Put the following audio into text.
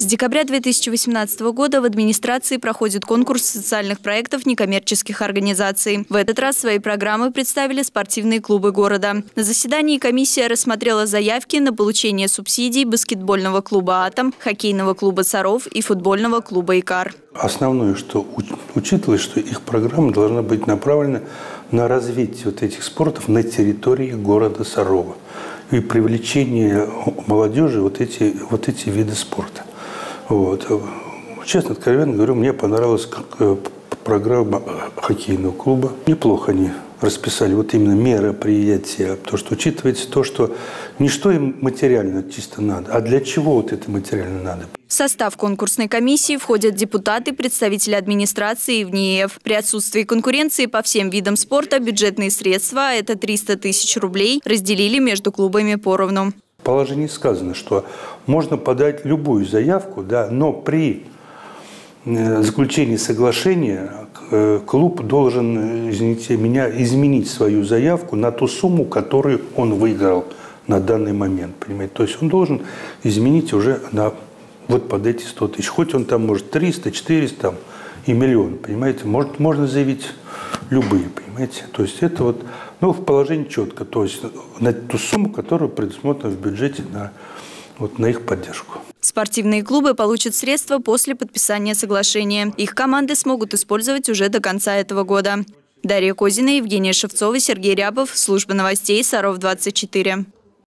С декабря 2018 года в администрации проходит конкурс социальных проектов некоммерческих организаций. В этот раз свои программы представили спортивные клубы города. На заседании комиссия рассмотрела заявки на получение субсидий баскетбольного клуба «Атом», хоккейного клуба «Саров» и футбольного клуба «Икар». Основное, что учитывалось, что их программа должна быть направлена на развитие вот этих спортов на территории города Сарова и привлечение молодежи вот эти, вот эти виды спорта. Вот. Честно, откровенно говорю, мне понравилась э, программа хоккейного клуба. Неплохо они расписали вот именно мероприятия, потому что учитывается то, что не что им материально чисто надо, а для чего вот это материально надо. В состав конкурсной комиссии входят депутаты, представители администрации и ВНИЕФ. При отсутствии конкуренции по всем видам спорта бюджетные средства, это 300 тысяч рублей, разделили между клубами поровну. В положении сказано, что можно подать любую заявку, да, но при э, заключении соглашения э, клуб должен, извините меня, изменить свою заявку на ту сумму, которую он выиграл на данный момент. Понимаете? То есть он должен изменить уже на вот под эти 100 тысяч. Хоть он там может 300, 400 там, и миллион, понимаете. Может, можно заявить любые, понимаете. То есть это вот, ну, в положении четко. То есть на ту сумму, которая предусмотрена в бюджете на, вот, на их поддержку. Спортивные клубы получат средства после подписания соглашения. Их команды смогут использовать уже до конца этого года. Дарья Козина, Евгения Шевцова, Сергей Рябов. Служба новостей Саров 24.